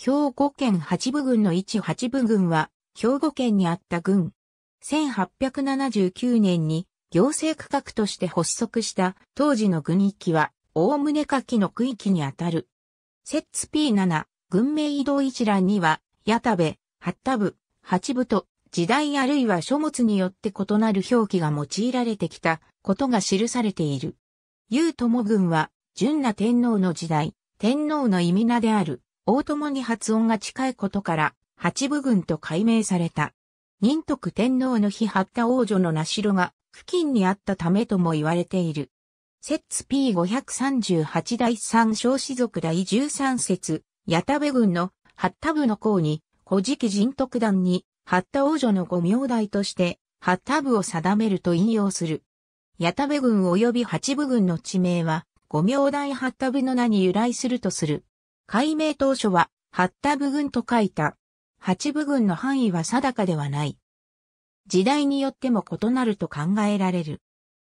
兵庫県八部郡の一八部郡は、兵庫県にあった郡。1879年に行政区画として発足した当時の郡域は、大宗下記の区域にあたる。摂津 P7、軍名移動一覧には、矢田部、八田部、八部と、時代あるいは書物によって異なる表記が用いられてきたことが記されている。旧友軍は、純那天皇の時代、天皇の意味名である、大友に発音が近いことから、八部軍と改名された。仁徳天皇の日八田王女の名城が付近にあったためとも言われている。摂津 P538 第三小士族第13節、八田部軍の八田部の項に、古事記仁徳団に、八田王女の五名代として、八田部を定めると引用する。八田部軍及び八部軍の地名は、五名代八田部の名に由来するとする。改名当初は、八田部軍と書いた。八部軍の範囲は定かではない。時代によっても異なると考えられる。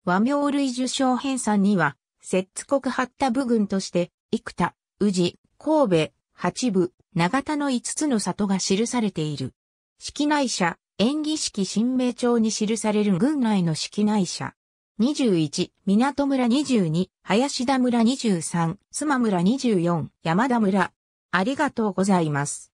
和名類受賞編纂には、摂津国八田部軍として、生田、宇治、神戸、八部、長田の五つの里が記されている。式内社、演技式新名帳に記される軍内の式内社。21、港村22、林田村23、妻村24、山田村。ありがとうございます。